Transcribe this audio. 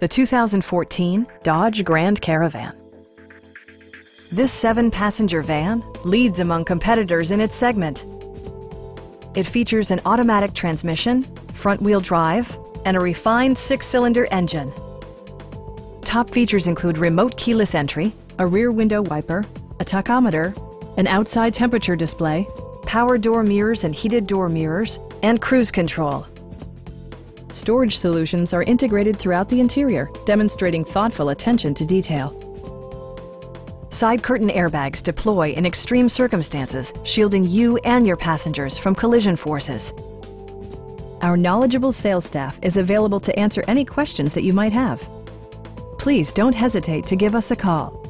the 2014 Dodge Grand Caravan. This seven-passenger van leads among competitors in its segment. It features an automatic transmission, front-wheel drive, and a refined six-cylinder engine. Top features include remote keyless entry, a rear window wiper, a tachometer, an outside temperature display, power door mirrors and heated door mirrors, and cruise control. Storage solutions are integrated throughout the interior, demonstrating thoughtful attention to detail. Side curtain airbags deploy in extreme circumstances, shielding you and your passengers from collision forces. Our knowledgeable sales staff is available to answer any questions that you might have. Please don't hesitate to give us a call.